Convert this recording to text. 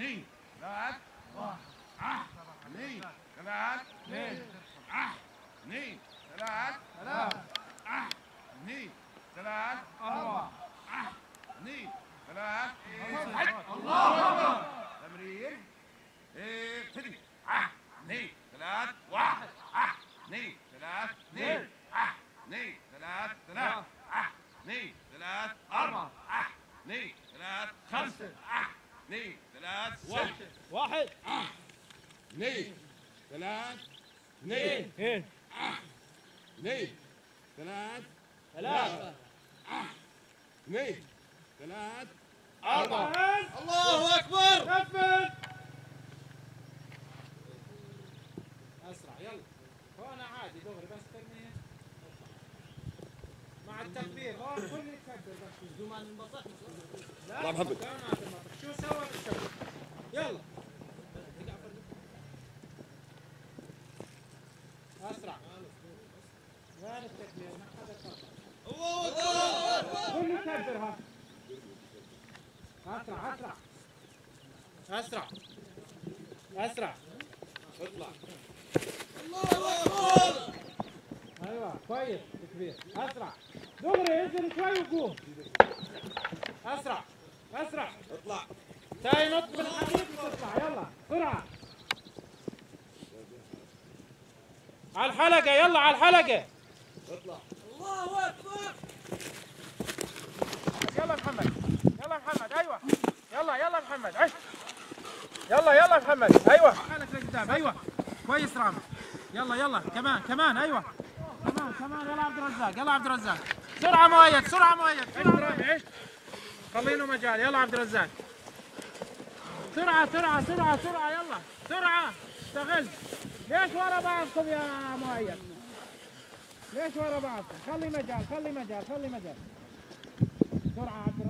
ليه لا واحد آه ليه ثلاث ليه آه اثنين ثلاث ثلاث آه اثنين ثلاث أربعة آه اثنين ثلاث الله أكبر تمرين ابتدي آه اثنين ثلاث واحد آه اثنين ثلاث اثنين آه اثنين ثلاث ثلاث آه اثنين ثلاث أربعة آه اثنين ثلاث خمسة. آه اثنين ثلاث ستة واحد. اثنين ثلاث اثنين. اثنين. ثلاث ثلاثة اثنين ثلاث أربعة. الله أكبر. كفل أسرع يلا. هون عادي دغري بس ترمي مع التكبير هون كل يكبر بس زمان المسح لا لا محمد. كمان هذا المسح. شو سوى بالتكبير يلا أسرع وين التكبير ما حدا كبر كل يكبر ها أسرع أسرع أسرع أسرع اطلع أيوه كويس كبير اسرع دغري انزل شوي وقوم. اسرع اسرع. اطلع. تاي نط بالحديد وتطلع. يلا بسرعة. على الحلقة يلا على الحلقة. اطلع. يلا محمد يلا محمد أيوه. يلا يلا محمد عش يلا يلا محمد أيوه. حالك لقدام أيوه. كويس رامي. يلا يلا كمان كمان أيوه. كمان كمان يلا عبد الرزاق يلا عبد الرزاق. سرعة مؤيد سرعة مؤيد رامي عش خلينا مجال. يلا عبد الرزاق. سرعة سرعة سرعة سرعة. يلا. سرعة. اشتغل ليش ورا بعضكم يا مؤيد؟ ليش ورا بعضكم؟ خلي مجال خلي مجال خلي مجال. بسرعة عبد